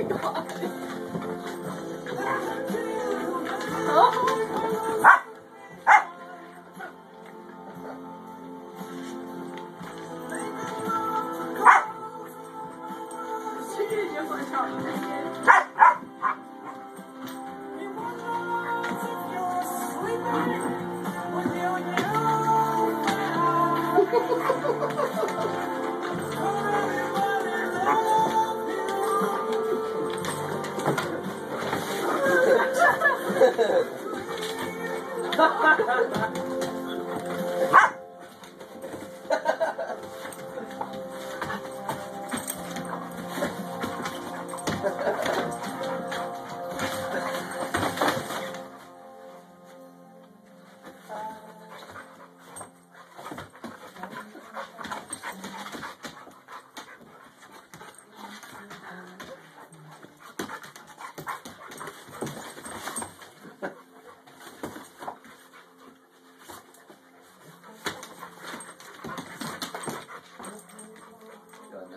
Oh Charlie Dickens. God, Ha ha ha ha!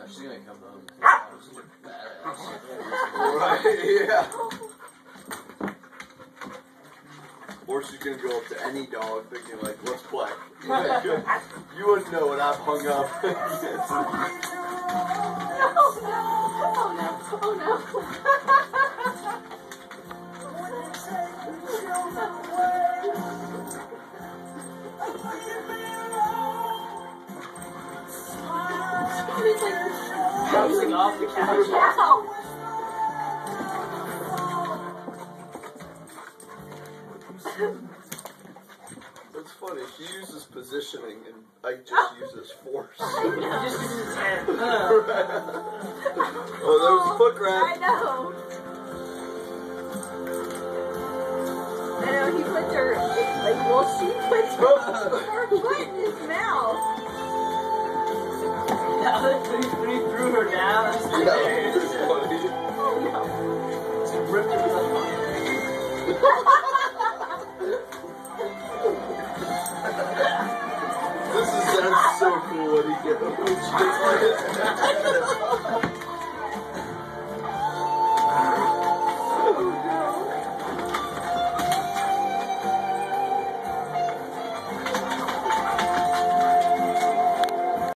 Now she's gonna come home. She's a badass. Right, yeah. Or she's gonna go up to any dog thinking like, let's play. you wouldn't know what I've hung up. Oh no! Oh no! Oh, no! He's like Bouncing off the couch. Ow! It's funny, she uses positioning and I just use uses force. oh, He just uses his hand. Uh, there was a foot grab. I know. I know he puts her like well she puts her, her foot This is that's so cool when he gets